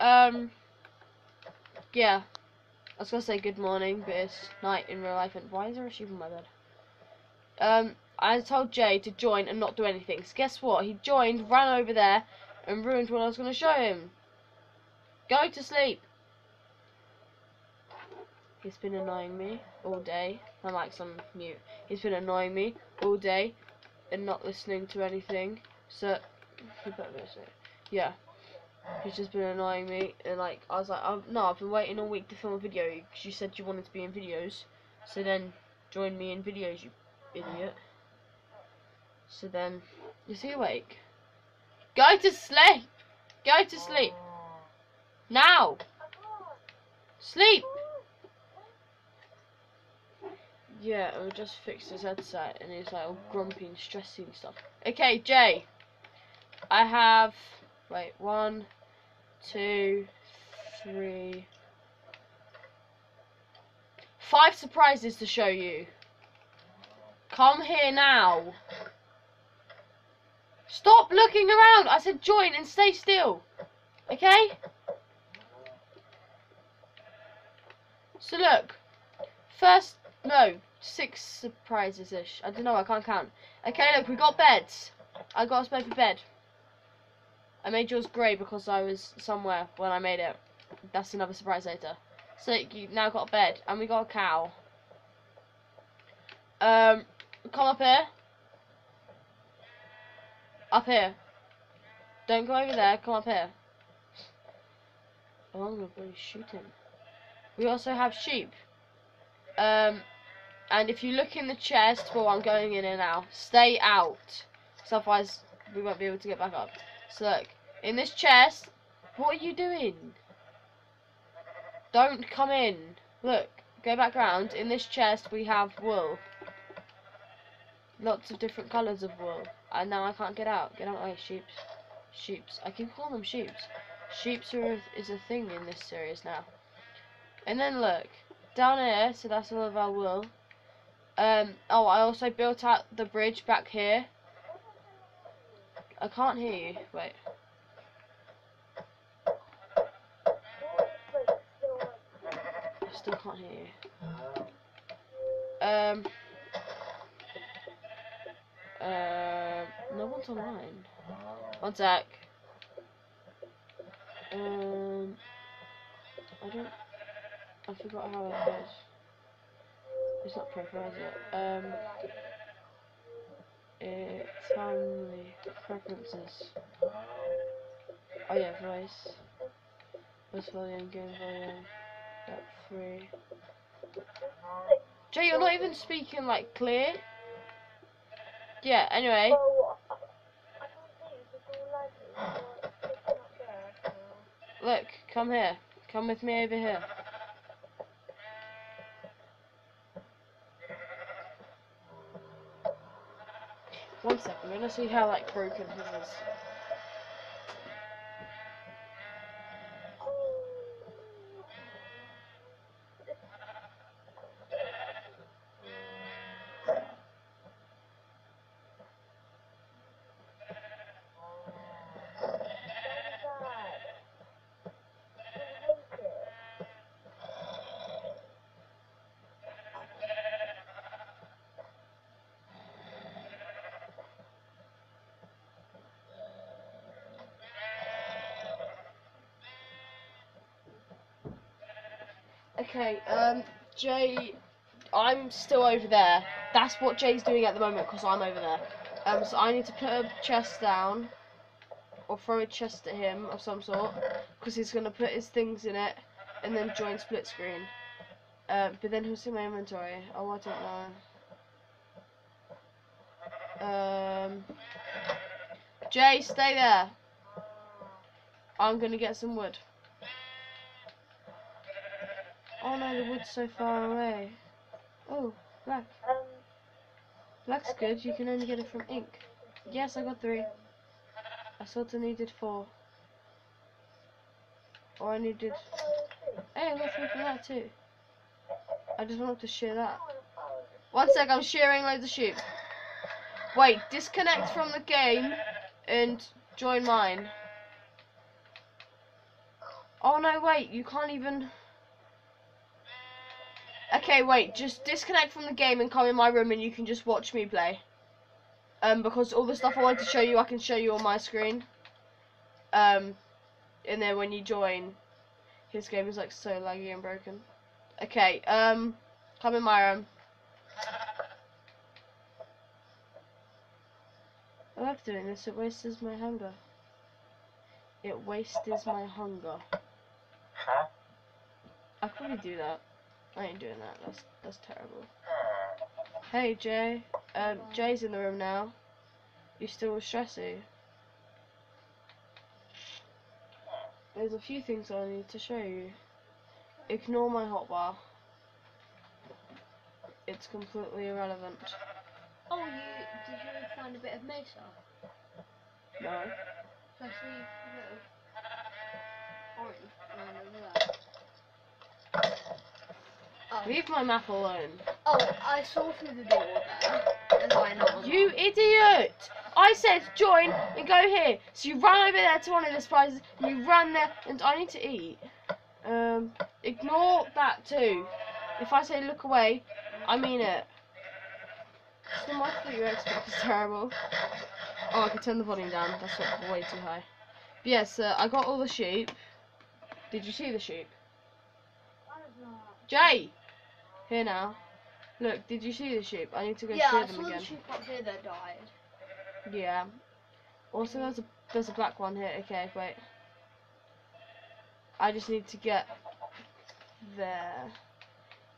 Um, yeah. I was gonna say good morning, but it's night in real life. And why is there a sheep on my bed? Um, I told Jay to join and not do anything. So guess what? He joined, ran over there, and ruined what I was gonna show him. Go to sleep. He's been annoying me all day. My mic's on mute. He's been annoying me all day and not listening to anything. So. Yeah. He's just been annoying me, and like I was like, no, I've been waiting all week to film a video because you said you wanted to be in videos. So then join me in videos, you idiot. So then, is he awake? Go to sleep. Go to sleep now. Sleep. Yeah, we just fixed his headset, and he's like all grumpy and stressy and stuff. Okay, Jay. I have wait one two, three, five surprises to show you. Come here now. Stop looking around. I said join and stay still. Okay? So look. First, no, six surprises-ish. I don't know, I can't count. Okay, look, we got beds. I got bed for bed. I made yours grey because I was somewhere when I made it. That's another surprise later. So you now got a bed and we got a cow. Um, come up here. Up here. Don't go over there. Come up here. Oh, I'm gonna shoot him. We also have sheep. Um, and if you look in the chest, well, I'm going in here now. Stay out, otherwise we won't be able to get back up. So look, in this chest, what are you doing? Don't come in. Look, go back round. In this chest we have wool. Lots of different colours of wool. And now I can't get out. Get out my sheeps. Sheeps. I keep calling them sheeps. Sheeps are is a thing in this series now. And then look, down here, so that's all of our wool. Um, oh, I also built out the bridge back here. I can't hear you. Wait. I still can't hear you. Um. Uh, no one's online. One sec. Um, I don't. I forgot how I did. It's not profile, is it? Um, it's family preferences. Oh yeah, voice. Voice volume, game volume. That three. Jay, you're not even speaking like clear. Yeah. Anyway. Look, come here. Come with me over here. One second, I'm gonna see how like broken his is. Okay, um, Jay, I'm still over there. That's what Jay's doing at the moment because I'm over there. Um, so I need to put a chest down or throw a chest at him of some sort because he's gonna put his things in it and then join split screen. Uh, but then he'll see my inventory. Oh, I don't know. Um, Jay, stay there. I'm gonna get some wood. Oh no, the wood's so far away. Oh, black. Um, Black's good, you can only get it from ink. Yes, I got three. I sort of needed four. Or I needed. Hey, I got three for that too. I just wanted to share that. One sec, I'm sharing loads of sheep. Wait, disconnect from the game and join mine. Oh no, wait, you can't even. Okay, wait, just disconnect from the game and come in my room and you can just watch me play. Um, because all the stuff I want to show you, I can show you on my screen. Um, and then when you join, his game is like so laggy and broken. Okay, um, come in my room. I love doing this, it wastes my hunger. It wastes my hunger. Huh? I could probably do that. I ain't doing that, that's that's terrible. Hey Jay. Um Jay's in the room now. You still with Stressy? There's a few things I need to show you. Ignore my hotbar. It's completely irrelevant. Oh, you did you find a bit of mesa? No. Especially a little orange around over there. Leave my map alone. oh, I saw through the door there. As I know. You idiot! I said join and go here. So you run over there to one of the spices, and you run there, and I need to eat. Um, ignore that too. If I say look away, I mean it. So my fault your Xbox is terrible. Oh, I can turn the volume down. That's not way too high. But yes, uh, I got all the sheep. Did you see the sheep? Jay! Here now. Look, did you see the sheep? I need to go Yeah, I them saw again. the sheep up here that died. Yeah. Also, there's a there's a black one here. Okay, wait. I just need to get there.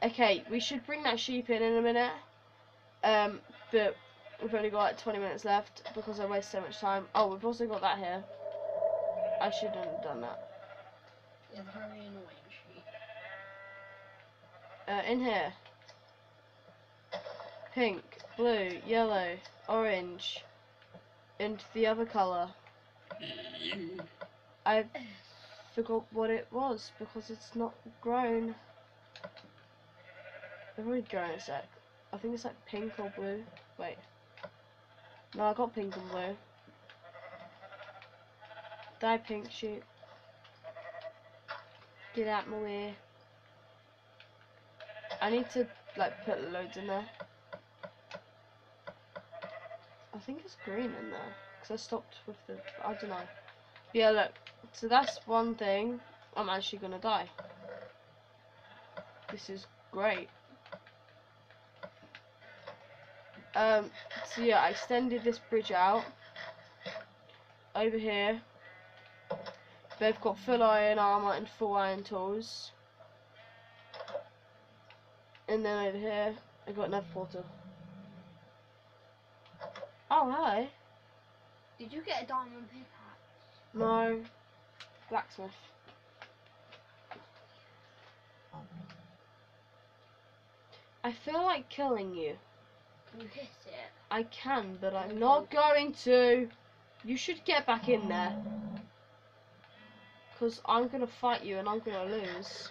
Okay, we should bring that sheep in in a minute. Um, but we've only got like 20 minutes left because I waste so much time. Oh, we've also got that here. I shouldn't have done that. Yeah, the very annoying. Uh, in here. Pink, blue, yellow, orange, and the other colour. I forgot what it was because it's not grown. I've already grown a sec. I think it's like pink or blue. Wait. No, I got pink and blue. Die pink shoot. Get out my way. I need to like put loads in there. I think it's green in there because I stopped with the. I don't know. Yeah, look. So that's one thing. I'm actually gonna die. This is great. Um. So yeah, I extended this bridge out over here. They've got full iron armor and full iron tools. And then over here, I got another portal. Oh, hi. Did you get a diamond pickaxe? No. Blacksmith. I feel like killing you. You hit it. I can, but I'm not going to. You should get back in there. Because I'm going to fight you and I'm going to lose.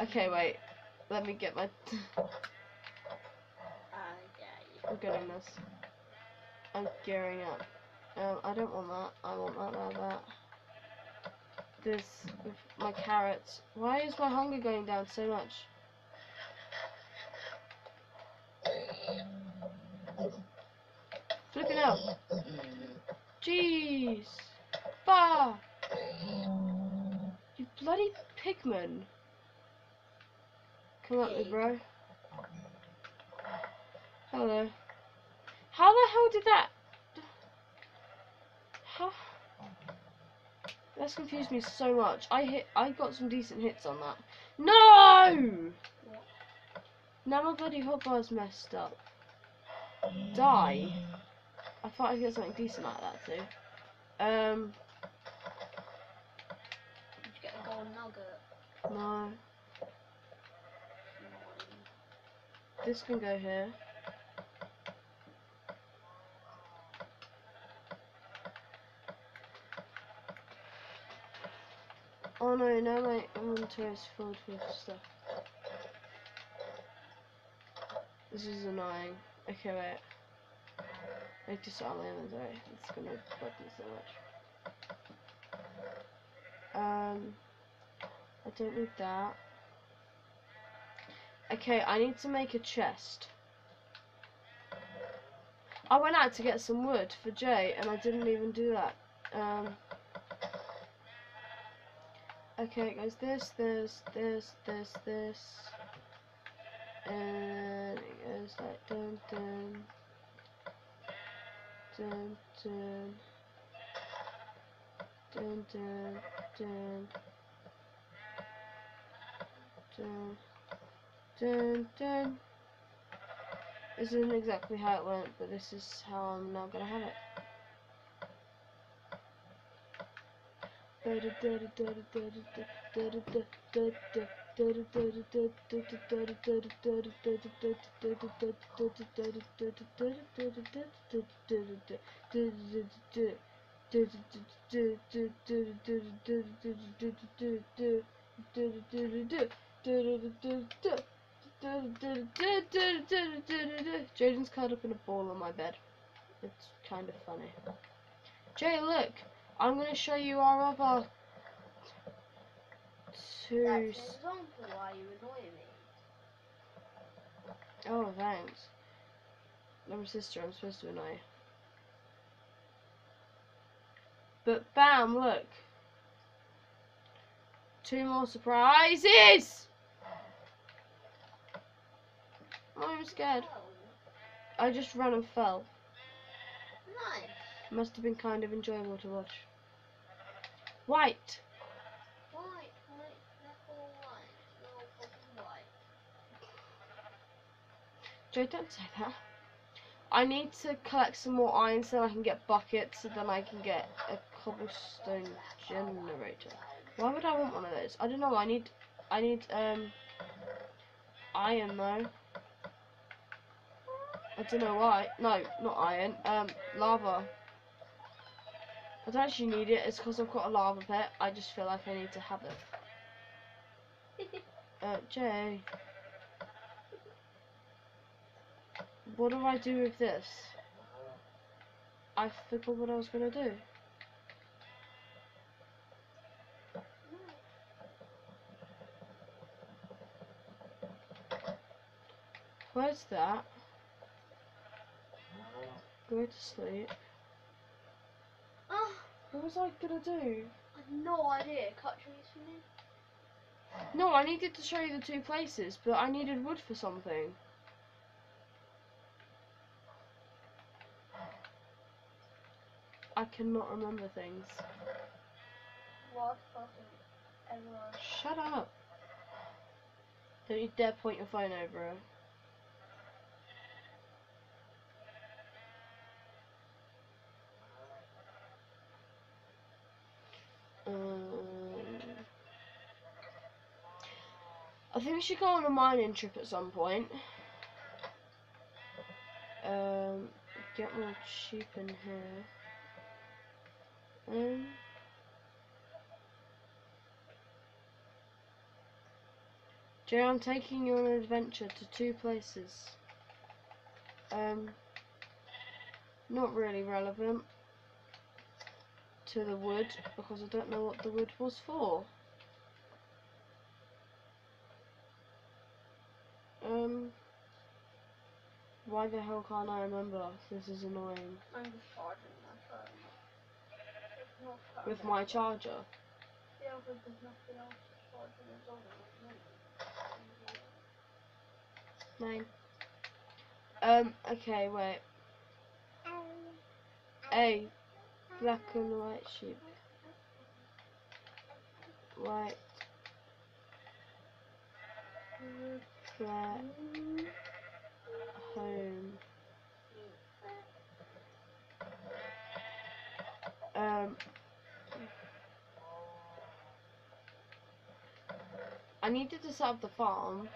Okay, wait. Let me get my... Uh, yeah, I'm getting this. I'm gearing up. Um, I don't want that. I want that, that, that. This, with my carrots. Why is my hunger going down so much? Flipping out. Jeez. Bah. You bloody pigman. Me, bro. Hello. How the hell did that? How? That's confused me so much. I hit. I got some decent hits on that. No! Now my bloody hotbar's messed up. Die. I thought I'd get something decent like that too. Um, Did you get a gold nugget? no. this can go here. Oh no, now my inventory is filled with stuff. This is annoying. Okay, wait. I just saw my inventory. It's gonna bug me so much. Um, I don't need that. Okay, I need to make a chest. I went out to get some wood for Jay, and I didn't even do that. Um, okay, it goes this, this, this, this, this, and it goes like dun dun, dun dun, dun dun, dun, dun, dun dun. This isn't exactly how it went, but this is how I'm now gonna have it. Jaden's curled up in a ball on my bed. It's kind of funny. Jay, look! I'm gonna show you our other two. That's an example why you annoy me. Oh, thanks. I'm a sister. I'm supposed to annoy. you. But bam! Look. Two more surprises. Oh, I'm scared. Oh, I just ran and fell. nice. Must have been kind of enjoyable to watch. White. White, white. No white. Joe, don't say that. I need to collect some more iron so I can get buckets so then I can get a cobblestone generator. Why would I want one of those? I don't know, I need I need um iron though. I don't know why. No, not iron. Um lava. I don't actually need it, it's because I've got a lava pit. I just feel like I need to have it. Uh Jay. What do I do with this? I forgot what I was gonna do. Where's that? Go to sleep. Ah, What was I gonna do? I have no idea. Cut trees for me. No, I needed to show you the two places, but I needed wood for something. I cannot remember things. Last person ever. Shut up. Don't you dare point your phone over her. Um, I think we should go on a mining trip at some point. Um, get more sheep in here. Um. Jay, I'm taking you on an adventure to two places. Um, not really relevant to the wood because I don't know what the wood was for. Um, why the hell can't I remember? This is annoying. I'm charging my phone. It's With my charger. Yeah, but there's nothing else charging it on Nine. Um, okay, wait. A. Black and white sheep. White. Flat. Home. Um. I needed to set up the farm.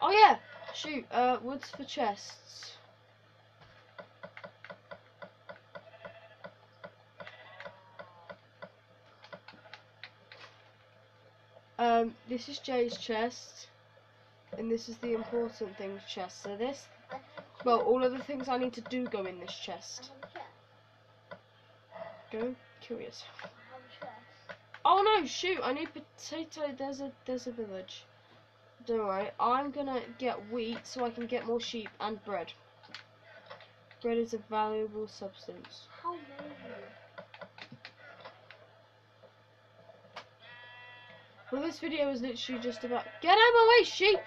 Oh yeah! Shoot, uh, woods for chests. Um, this is Jay's chest, and this is the important things chest. So this, well, all of the things I need to do go in this chest. Go chest. Oh no! Shoot! I need potato. There's a there's a village. Don't worry. I'm gonna get wheat so I can get more sheep and bread. Bread is a valuable substance. How many? Well, this video is literally just about get out of my way, sheep.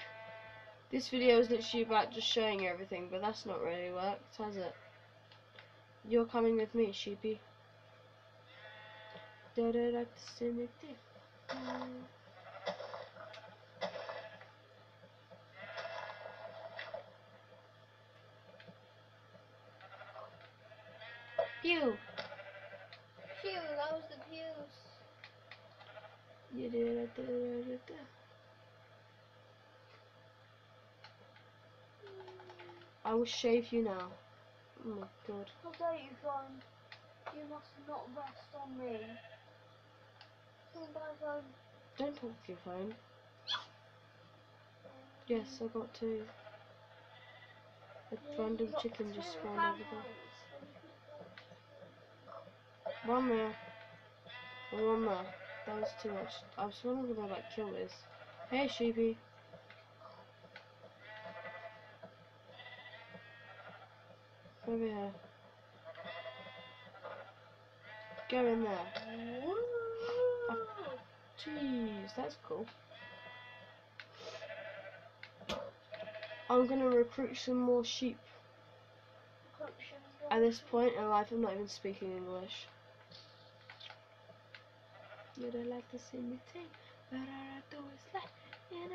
This video is literally about just showing you everything, but that's not really worked, has it? You're coming with me, sheepy. Pew. Phew, that was the pews. I will shave you now. Oh my god. How dare you, phone? You must not rest on me. Goodbye, phone. Don't talk to your phone. Yes, I got two. A Yeah, random chicken just spawned over there. One there. And one there. That was too much. I was wondering if I like kill this. Hey sheepy. Over here. Go in there. Jeez, that's cool. I'm gonna recruit some more sheep. At this point in life, I'm not even speaking English. You don't like to see me sing, but all I do is like and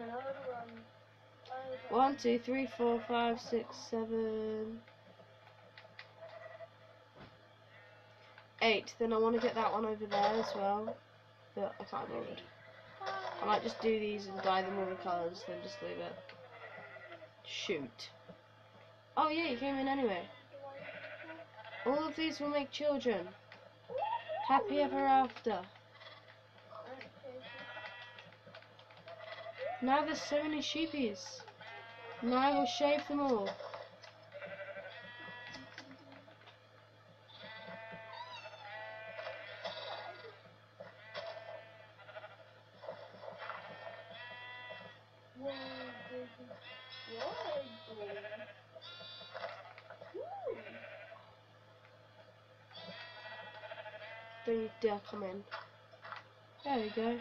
run. One, two, three, four, five, six, seven, eight. Then I want to get that one over there as well, but I can't remember. I might just do these and dye them all the colours, then just leave it. Shoot. Oh yeah, you came in anyway. All of these will make children. Happy ever after. Now there's so many sheepies. Now I will shave them all. Come in. There we go.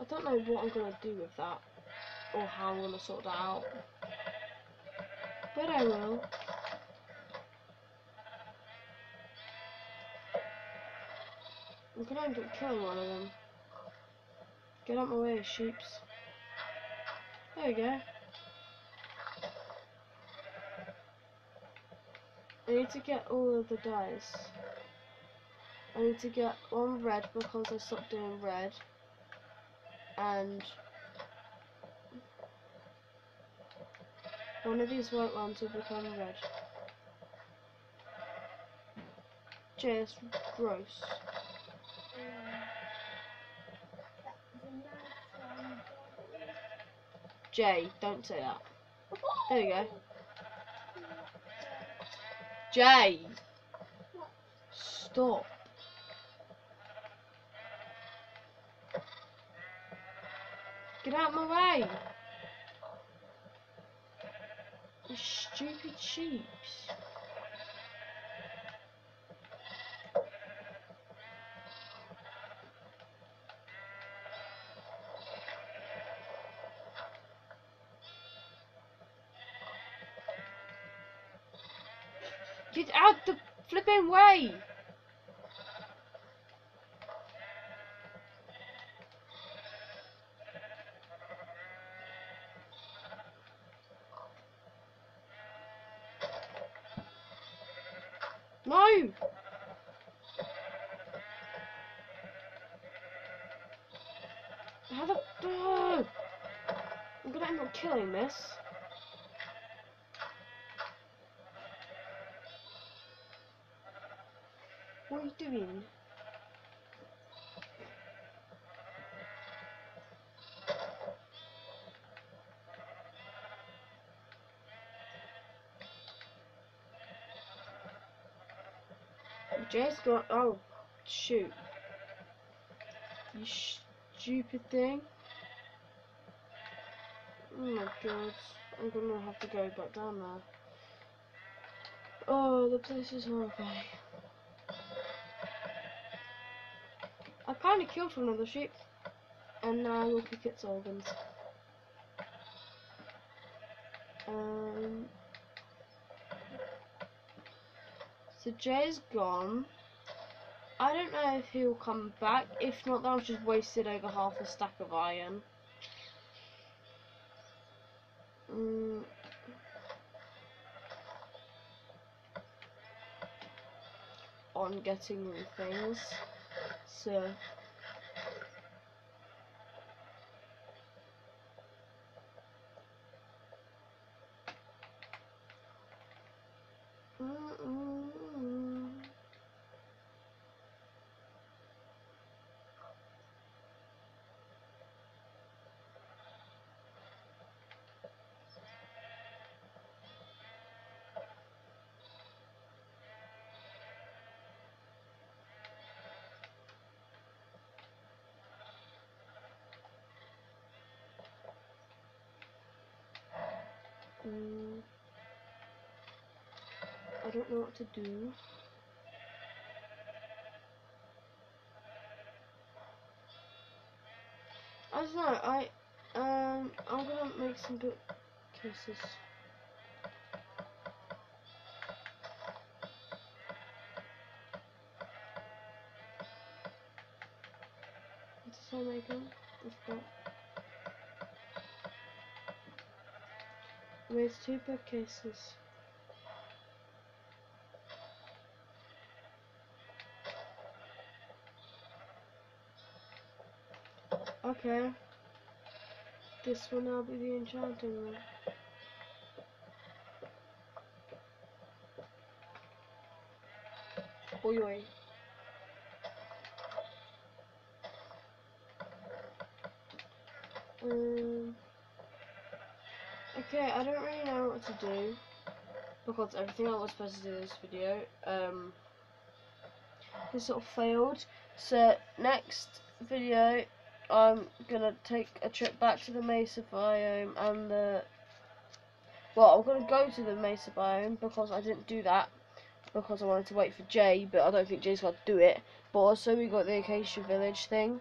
I don't know what I'm gonna do with that, or how I'm gonna sort that out. But I will. I'm gonna end up killing one of them. Get out my way, sheeps. There we go. I need to get all of the dyes. I need to get one red because I stopped doing red. And one of these white ones will become red. Just gross. Jay, don't say that. There we go. Jay! Stop. Get out of my way! You stupid sheeps. way. No! How the... Uh, I'm gonna end up killing this. Doing? Jay's got. Oh, shoot. You stupid thing. Oh my god. I'm gonna have to go back down there. Oh, the place is horrifying. Kinda killed one of the sheep. And now we'll pick its organs. Um. So Jay's gone. I don't know if he'll come back. If not, then I've just wasted over half a stack of iron. Mm. On getting new things. So. Mm-mm-mm. I don't know what to do. I don't know, I um I'm gonna make some bookcases. What does I make them? Got two bookcases. Okay. This will now be the enchanting room. Oi oi. Um, okay, I don't really know what to do because everything I was supposed to do in this video um, has sort of failed. So next video I'm gonna take a trip back to the Mesa biome and the well, I'm gonna go to the Mesa biome because I didn't do that because I wanted to wait for Jay, but I don't think Jay's gonna do it. But also we got the Acacia Village thing,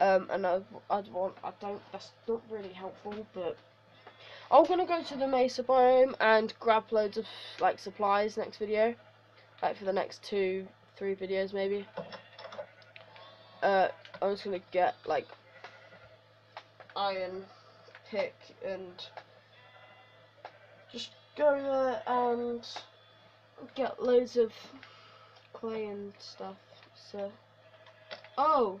um, and I, I'd want I don't that's not really helpful, but I'm gonna go to the Mesa biome and grab loads of like supplies next video, like for the next two, three videos maybe. Uh, I'm just gonna get like iron pick and just go there and get loads of clay and stuff. So, oh,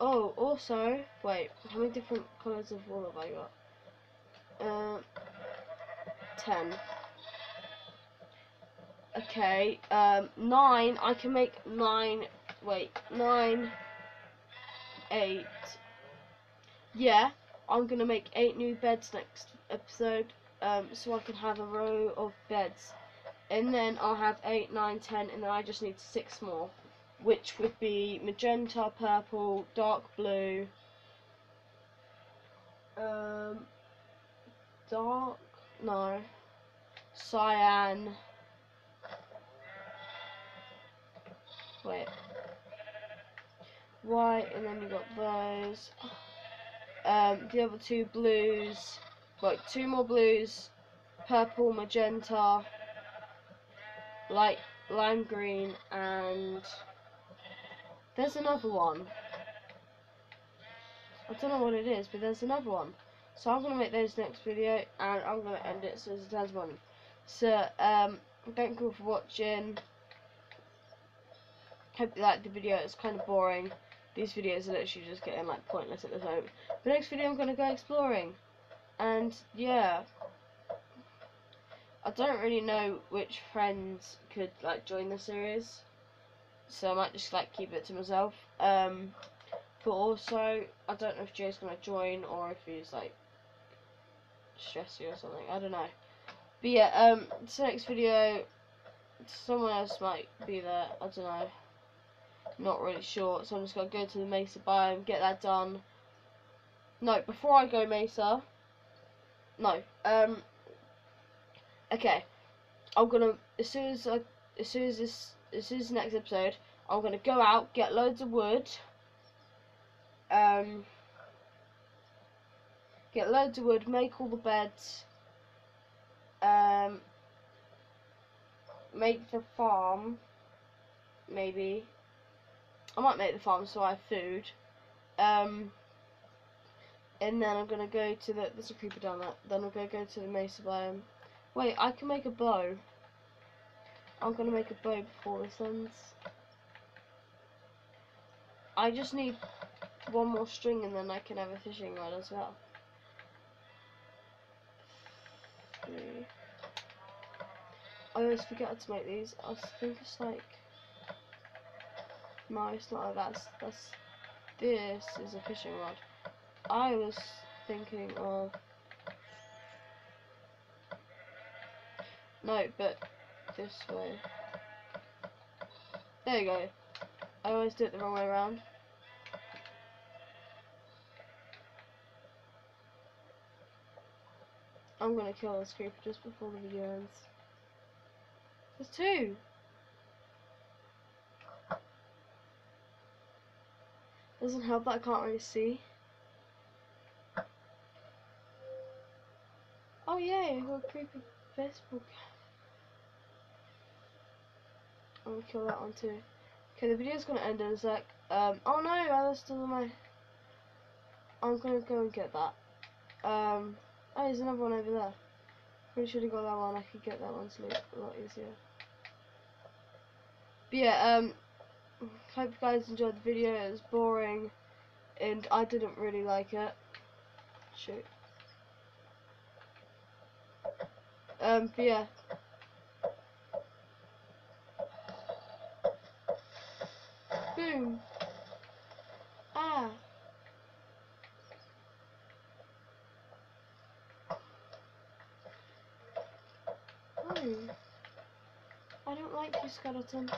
oh, also, wait, how many different colours of wool have I got? Uh, ten. Okay, um, nine. I can make nine. Wait, nine eight. Yeah, I'm gonna make eight new beds next episode, um, so I can have a row of beds, and then I'll have eight, nine, ten, and then I just need six more, which would be magenta, purple, dark blue, um, dark, no, cyan. Wait white, and then you got those. Um, the other two blues, like two more blues, purple, magenta, light lime green, and there's another one. I don't know what it is, but there's another one. So I'm gonna make those next video, and I'm gonna end it so it's one. So um, thank you for watching. Hope you liked the video. It's kind of boring. These videos are literally just getting like pointless at the moment. But next video I'm gonna go exploring. And yeah, I don't really know which friends could like join the series, so I might just like keep it to myself. Um, but also I don't know if Jay's gonna join or if he's like stressy or something. I don't know. But yeah, um, this next video, someone else might be there. I don't know. Not really sure. So I'm just gonna go to the Mesa biome, get that done. No, before I go Mesa. No. Um. Okay. I'm gonna as soon as I as soon as this as soon as next episode, I'm gonna go out, get loads of wood. Um. Get loads of wood, make all the beds. Um. Make the farm. Maybe. I might make the farm so I have food. Um. And then I'm gonna go to the. There's a creeper down there. Then I'm gonna go to the mesa biome. Wait, I can make a bow. I'm gonna make a bow before this ends. I just need one more string and then I can have a fishing rod as well. I always forget how to make these. I think it's like. It's not like that. That's. This is a fishing rod. I was thinking of. No, but this way. There you go. I always do it the wrong way around. I'm gonna kill this creeper just before the video ends. There's two! Doesn't help that I can't really see. Oh yay, I got a creepy Facebook. I'm gonna kill that one too. Okay, the video's gonna end in a sec. Um, oh no, I still on my... I'm gonna go and get that. Um, oh, there's another one over there. Pretty sure I got that one, I could get that one to look a lot easier. But yeah, um, hope you guys enjoyed the video, it was boring, and I didn't really like it. Shoot. Um, but yeah. Boom. Ah. Oh. I don't like you, skeleton.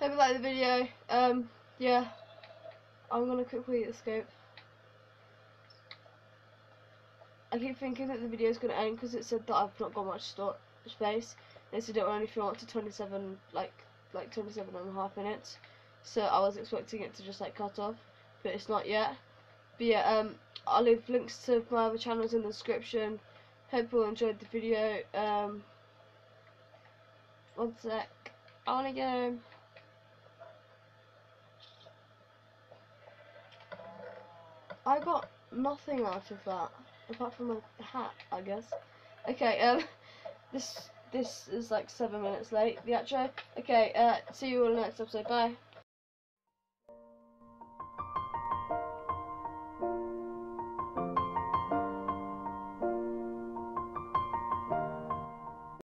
Hope you like the video. Um, yeah. I'm gonna quickly escape. I keep thinking that the video is gonna end because it said that I've not got much space. Said it only fill up to 27, like, like 27 and a half minutes. So I was expecting it to just like cut off, but it's not yet. But yeah, um, I'll leave links to my other channels in the description. Hope you all enjoyed the video. Um, one sec. I wanna get home. I got nothing out of that apart from a hat, I guess. Okay, um, this this is like seven minutes late. The outro. Okay, uh, see you all in the next episode. Bye.